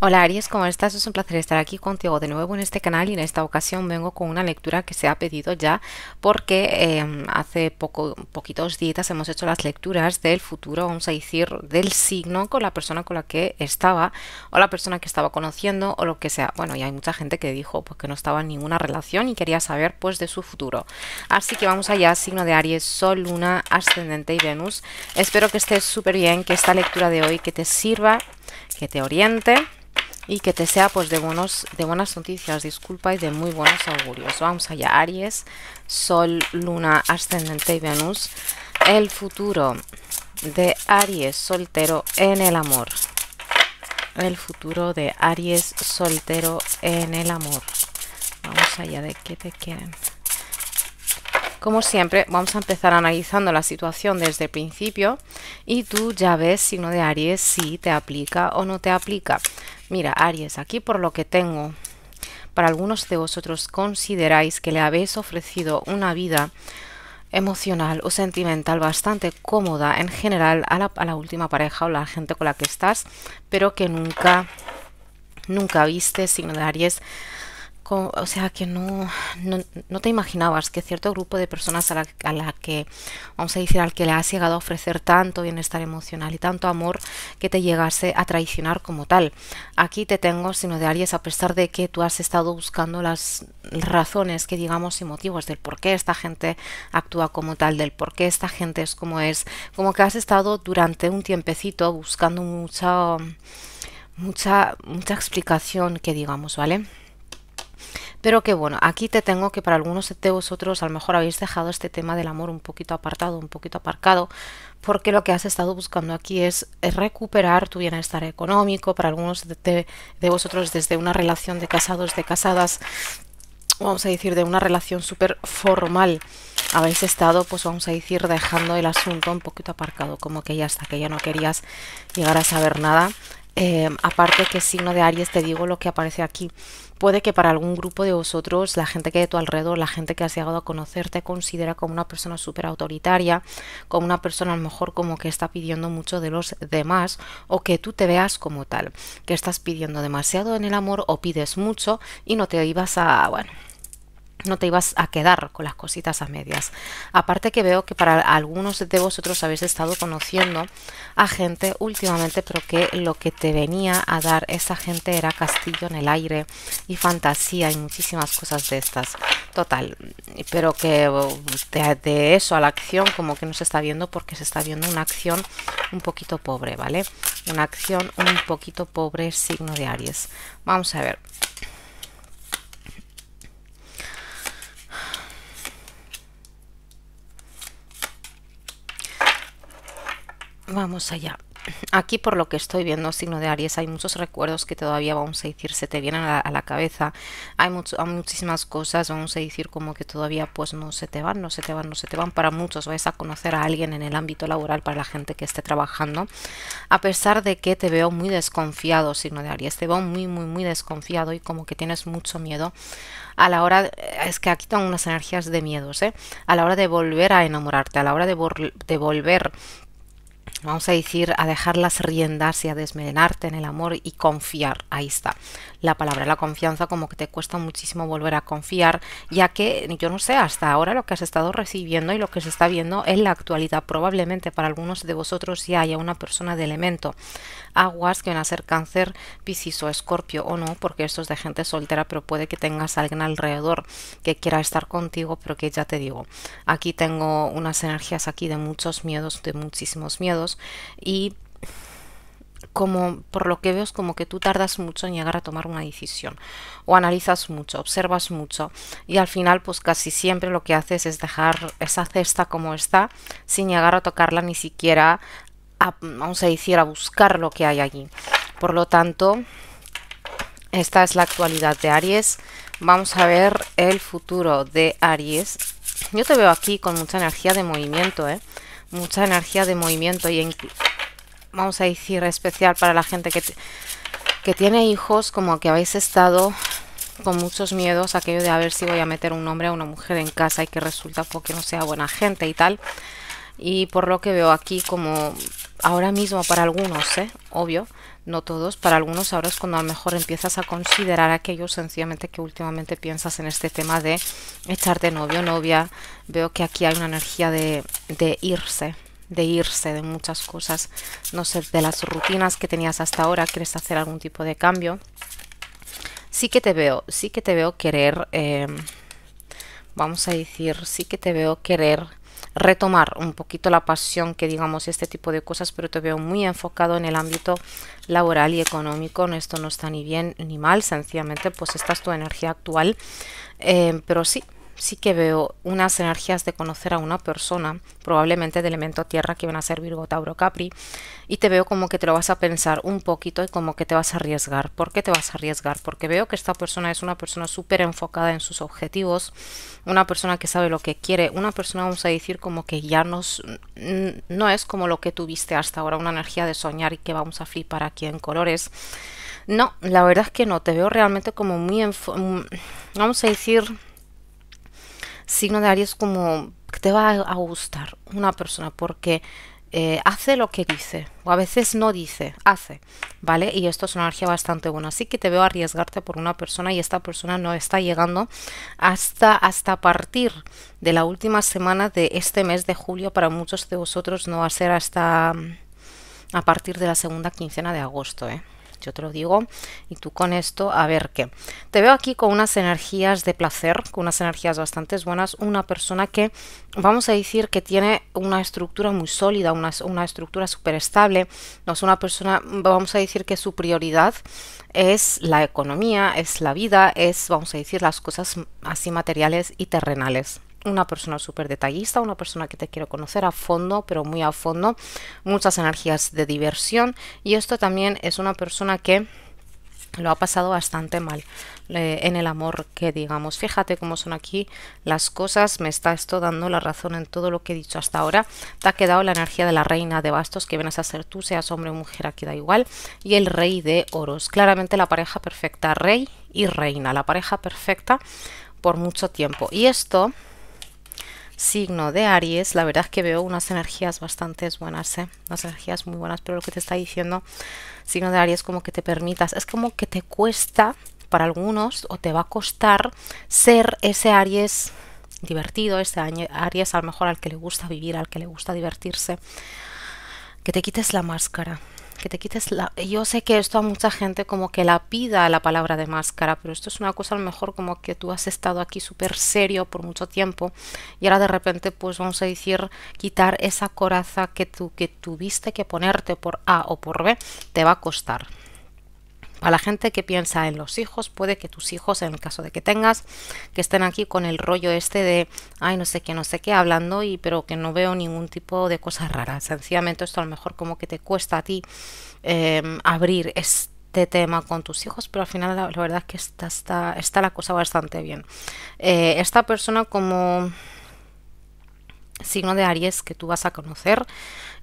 Hola Aries, ¿cómo estás? Es un placer estar aquí contigo de nuevo en este canal y en esta ocasión vengo con una lectura que se ha pedido ya porque eh, hace poco, poquitos días hemos hecho las lecturas del futuro, vamos a decir, del signo con la persona con la que estaba o la persona que estaba conociendo o lo que sea. Bueno, y hay mucha gente que dijo pues, que no estaba en ninguna relación y quería saber pues de su futuro. Así que vamos allá, signo de Aries, Sol, Luna, Ascendente y Venus. Espero que estés súper bien, que esta lectura de hoy que te sirva, que te oriente y que te sea pues de, buenos, de buenas noticias, disculpa, y de muy buenos augurios. Vamos allá, Aries, Sol, Luna, Ascendente y Venus. El futuro de Aries soltero en el amor. El futuro de Aries soltero en el amor. Vamos allá de qué te quieren. Como siempre, vamos a empezar analizando la situación desde el principio y tú ya ves signo de Aries si te aplica o no te aplica. Mira, Aries, aquí por lo que tengo, para algunos de vosotros consideráis que le habéis ofrecido una vida emocional o sentimental bastante cómoda en general a la, última pareja o la gente con la que estás, pero que nunca, nunca viste signo de Aries o sea, que no, no, te imaginabas que cierto grupo de personas a la, que, vamos a decir, al que le has llegado a ofrecer tanto bienestar emocional y tanto amor que te llegase a traicionar como tal. Aquí te tengo, sino de Aries, a pesar de que tú has estado buscando las razones, que digamos, y motivos del por qué esta gente actúa como tal, del por qué esta gente es como es, como que has estado durante un tiempecito buscando mucha, mucha, mucha explicación, que digamos, ¿vale? Pero que bueno, aquí te tengo que para algunos de vosotros a lo mejor habéis dejado este tema del amor un poquito apartado, un poquito aparcado, porque lo que has estado buscando aquí es, recuperar tu bienestar económico. Para algunos de, vosotros desde una relación de casados, de casadas, vamos a decir, de una relación súper formal, habéis estado, pues vamos a decir, dejando el asunto un poquito aparcado, como que ya está, que ya no querías llegar a saber nada. Eh, aparte que signo de Aries te digo lo que aparece aquí Puede que para algún grupo de vosotros, la gente que de tu alrededor, la gente que has llegado a conocer, te considera como una persona súper autoritaria, como una persona a lo mejor como que está pidiendo mucho de los demás, o que tú te veas como tal, que estás pidiendo demasiado en el amor o pides mucho y no te ibas a, bueno, no te ibas a quedar con las cositas a medias. Aparte que veo que para algunos de vosotros habéis estado conociendo a gente últimamente, pero que lo que te venía a dar esa gente era castillo en el aire y fantasía y muchísimas cosas de estas. Total, pero que de, de eso a la acción como que no se está viendo porque se está viendo una acción un poquito pobre, ¿vale? Una acción un poquito pobre signo de Aries. Vamos a ver. Vamos allá. Aquí por lo que estoy viendo, signo de Aries, hay muchos recuerdos que todavía, vamos a decir, se te vienen a la, cabeza. Hay, mucho, muchísimas cosas, vamos a decir, como que todavía pues no se te van, no se te van, no se te van. Para muchos vais a conocer a alguien en el ámbito laboral, para la gente que esté trabajando. A pesar de que te veo muy desconfiado, signo de Aries, te veo muy, muy, muy desconfiado y como que tienes mucho miedo a la hora, es que aquí tengo unas energías de miedos, ¿eh? A la hora de volver a enamorarte, a la hora de, de volver vamos a decir, a dejar las riendas y a desmenarte en el amor y confiar. Ahí está la palabra, la confianza, como que te cuesta muchísimo volver a confiar, ya que yo no sé, hasta ahora lo que has estado recibiendo y lo que se está viendo en la actualidad, probablemente para algunos de vosotros ya haya una persona de elemento aguas que van a ser cáncer, piscis o escorpio o no, porque esto es de gente soltera, pero puede que tengas alguien alrededor que quiera estar contigo, pero que ya te digo, aquí tengo unas energías aquí de muchos miedos, de muchísimos miedos y como por lo que veo es como que tú tardas mucho en llegar a tomar una decisión o analizas mucho, observas mucho y al final pues casi siempre lo que haces es dejar esa cesta como está sin llegar a tocarla ni siquiera vamos a decir, a buscar lo que hay allí. Por lo tanto, esta es la actualidad de Aries. Vamos a ver el futuro de Aries. Yo te veo aquí con mucha energía de movimiento, ¿eh? Mucha energía de movimiento y vamos a decir especial para la gente que, que tiene hijos, como que habéis estado con muchos miedos, aquello de a ver si voy a meter un hombre a una mujer en casa y que resulta porque no sea buena gente y tal. Y por lo que veo aquí como ahora mismo para algunos, ¿eh? obvio, no todos, para algunos ahora es cuando a lo mejor empiezas a considerar aquello sencillamente que últimamente piensas en este tema de echarte novio, novia. Veo que aquí hay una energía de, de irse, de irse de muchas cosas, no sé, de las rutinas que tenías hasta ahora, quieres hacer algún tipo de cambio. Sí que te veo, sí que te veo querer, eh, vamos a decir, sí que te veo querer retomar un poquito la pasión que digamos este tipo de cosas, pero te veo muy enfocado en el ámbito laboral y económico. Esto no está ni bien ni mal, sencillamente pues esta es tu energía actual. Eh, pero sí, sí que veo unas energías de conocer a una persona, probablemente de elemento tierra que van a ser Virgo, Tauro, Capri, y te veo como que te lo vas a pensar un poquito y como que te vas a arriesgar. ¿Por qué te vas a arriesgar? Porque veo que esta persona es una persona súper enfocada en sus objetivos, una persona que sabe lo que quiere, una persona, vamos a decir, como que ya nos, no es como lo que tuviste hasta ahora, una energía de soñar y que vamos a flipar aquí en colores. No, la verdad es que no, te veo realmente como muy, vamos a decir, signo de Aries como que te va a gustar una persona porque eh, hace lo que dice o a veces no dice, hace, ¿vale? Y esto es una energía bastante buena. Así que te veo arriesgarte por una persona y esta persona no está llegando hasta, hasta partir de la última semana de este mes de julio. Para muchos de vosotros no va a ser hasta a partir de la segunda quincena de agosto, ¿eh? Yo te lo digo, y tú con esto, a ver qué. Te veo aquí con unas energías de placer, con unas energías bastante buenas, una persona que vamos a decir que tiene una estructura muy sólida, una, una estructura súper estable, no es una persona, vamos a decir que su prioridad es la economía, es la vida, es, vamos a decir, las cosas así materiales y terrenales una persona súper detallista, una persona que te quiere conocer a fondo, pero muy a fondo, muchas energías de diversión y esto también es una persona que lo ha pasado bastante mal en el amor que digamos. Fíjate cómo son aquí las cosas me está esto dando la razón en todo lo que he dicho hasta ahora. Te ha quedado la energía de la reina de bastos que vienes a ser tú seas hombre o mujer aquí da igual y el rey de oros. Claramente la pareja perfecta rey y reina la pareja perfecta por mucho tiempo. Y esto signo de Aries, la verdad es que veo unas energías bastante buenas, ¿eh? unas energías muy buenas, pero lo que te está diciendo signo de Aries como que te permitas, es como que te cuesta para algunos o te va a costar ser ese Aries divertido, ese Aries a lo mejor al que le gusta vivir, al que le gusta divertirse, que te quites la máscara, que te quites la... Yo sé que esto a mucha gente como que la pida la palabra de máscara, pero esto es una cosa a lo mejor como que tú has estado aquí súper serio por mucho tiempo y ahora de repente pues vamos a decir quitar esa coraza que tú que tuviste que ponerte por A o por B te va a costar. A la gente que piensa en los hijos, puede que tus hijos, en el caso de que tengas, que estén aquí con el rollo este de, ay, no sé qué, no sé qué, hablando, y pero que no veo ningún tipo de cosa rara. Sencillamente esto a lo mejor como que te cuesta a ti em, abrir este tema con tus hijos, pero al final la, verdad es que está, está, está, la cosa bastante bien. Eh, esta persona como signo de Aries que tú vas a conocer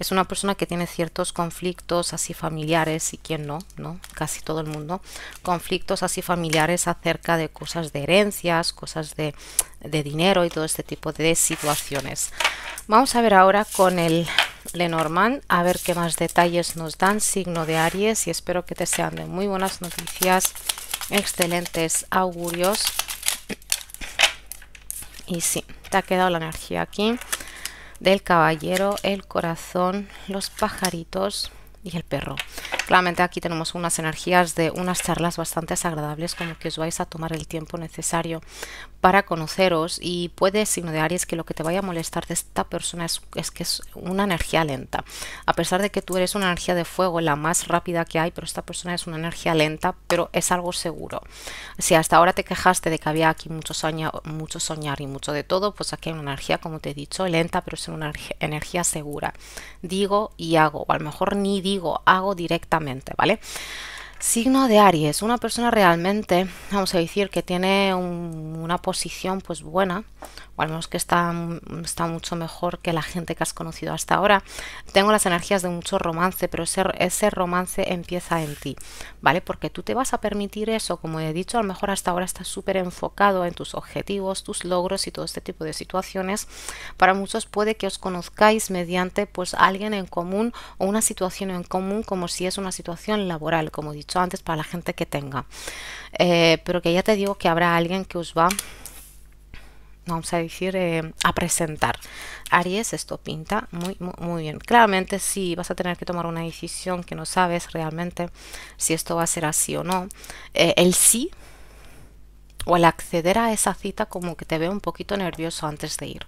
es una persona que tiene ciertos conflictos así familiares y quién no, ¿no? Casi todo el mundo. Conflictos así familiares acerca de cosas de herencias, cosas de, de dinero y todo este tipo de situaciones. Vamos a ver ahora con el Lenormand, a ver qué más detalles nos dan signo de Aries y espero que te sean de muy buenas noticias, excelentes augurios. Y sí, te ha quedado la energía aquí del caballero, el corazón, los pajaritos y el perro. Claramente aquí tenemos unas energías de unas charlas bastante agradables como que os vais a tomar el tiempo necesario para conoceros y puede signo de Aries que lo que te vaya a molestar de esta persona es, que es una energía lenta. A pesar de que tú eres una energía de fuego, la más rápida que hay, pero esta persona es una energía lenta, pero es algo seguro. Si hasta ahora te quejaste de que había aquí mucho, mucho soñar y mucho de todo, pues aquí hay una energía, como te he dicho, lenta, pero es una energía segura. Digo y hago, o a lo mejor ni digo, hago directamente, ¿vale? Signo de Aries, una persona realmente, vamos a decir, que tiene una posición pues buena, al menos que está, está mucho mejor que la gente que has conocido hasta ahora. Tengo las energías de mucho romance, pero ese, ese romance empieza en ti, ¿vale? Porque tú te vas a permitir eso, como he dicho, a lo mejor hasta ahora estás súper enfocado en tus objetivos, tus logros y todo este tipo de situaciones. Para muchos puede que os conozcáis mediante pues alguien en común o una situación en común como si es una situación laboral, como he dicho antes, para la gente que tenga. Eh, pero que ya te digo que habrá alguien que os va vamos a decir, eh, a presentar. Aries, esto pinta muy, muy, bien. Claramente si vas a tener que tomar una decisión que no sabes realmente si esto va a ser así o no. Eh, el sí o el acceder a esa cita como que te veo un poquito nervioso antes de ir.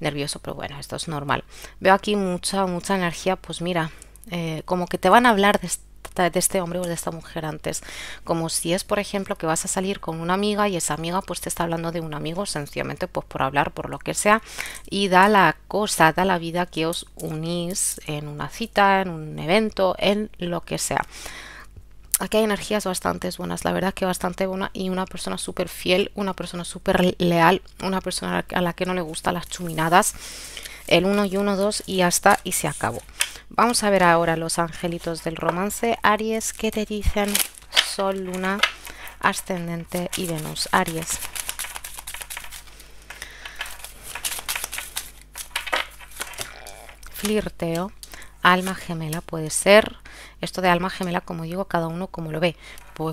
Nervioso, pero bueno, esto es normal. Veo aquí mucha, mucha energía, pues mira, como que te van a hablar de de este hombre o de esta mujer antes. Como si es, por ejemplo, que vas a salir con una amiga y esa amiga pues te está hablando de un amigo sencillamente pues por hablar, por lo que sea, y da la cosa, da la vida que os unís en una cita, en un evento, en lo que sea aquí hay energías bastante buenas, la verdad que bastante buena y una persona súper fiel, una persona súper leal, una persona a la que no le gustan las chuminadas, el 1 y 1, 2 y hasta y se acabó. Vamos a ver ahora los angelitos del romance. Aries, ¿qué te dicen? Sol, Luna, Ascendente y Venus. Aries. Flirteo, alma gemela puede ser. Esto de alma gemela, como digo, cada uno como lo ve.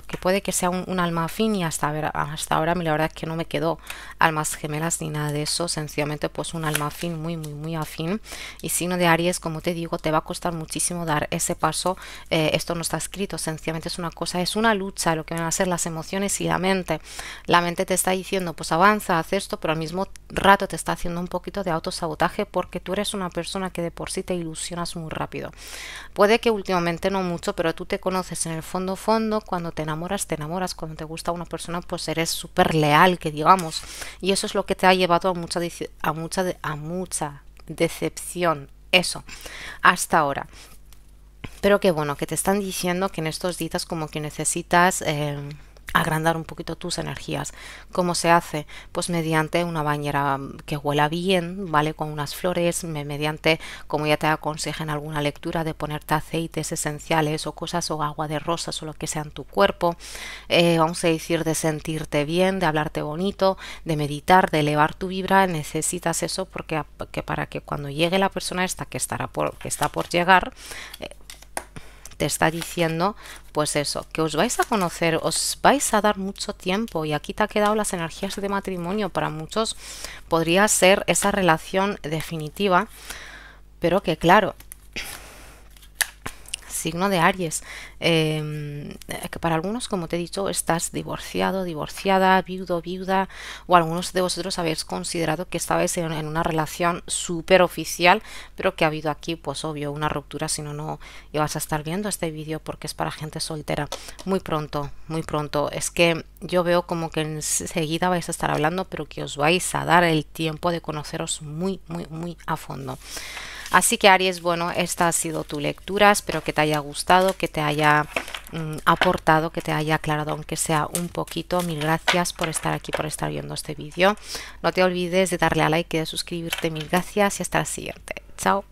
Que puede que sea un, alma afín y hasta, ver, hasta ahora la verdad es que no me quedó almas gemelas ni nada de eso, sencillamente pues un alma afín muy muy muy afín. Y signo de Aries como te digo te va a costar muchísimo dar ese paso, eh, esto no está escrito, sencillamente es una cosa, es una lucha lo que van a ser las emociones y la mente, la mente te está diciendo pues avanza, haz esto, pero al mismo rato te está haciendo un poquito de autosabotaje porque tú eres una persona que de por sí te ilusionas muy rápido, puede que últimamente no mucho, pero tú te conoces en el fondo fondo cuando te enamoras, te enamoras, cuando te gusta una persona, pues eres súper leal, que digamos. Y eso es lo que te ha llevado a mucha, a a mucha decepción. Eso, hasta ahora. Pero que bueno, que te están diciendo que en estos días como que necesitas... Eh, agrandar un poquito tus energías. ¿Cómo se hace? Pues mediante una bañera que huela bien, ¿vale? Con unas flores, mediante, como ya te aconseja en alguna lectura, de ponerte aceites esenciales o cosas o agua de rosas o lo que sea en tu cuerpo. Eh, vamos a decir de sentirte bien, de hablarte bonito, de meditar, de elevar tu vibra. Necesitas eso porque que para que cuando llegue la persona esta que estará por, que está por llegar, eh, te está diciendo, pues eso, que os vais a conocer, os vais a dar mucho tiempo y aquí te ha quedado las energías de matrimonio. Para muchos podría ser esa relación definitiva, pero que claro, signo de Aries, em, que para algunos, como te he dicho, estás divorciado, divorciada, viudo, viuda, o algunos de vosotros habéis considerado que estabais en, una relación súper oficial, pero que ha habido aquí, pues obvio, una ruptura, si no, no ibas a estar viendo este vídeo porque es para gente soltera. Muy pronto, muy pronto. Es que yo veo como que enseguida vais a estar hablando, pero que os vais a dar el tiempo de conoceros muy, muy, muy a fondo. Así que Aries, bueno, esta ha sido tu lectura, espero que te haya gustado, que te haya mm, aportado, que te haya aclarado aunque sea un poquito. Mil gracias por estar aquí, por estar viendo este vídeo. No te olvides de darle a like y de suscribirte. Mil gracias y hasta la siguiente. Chao.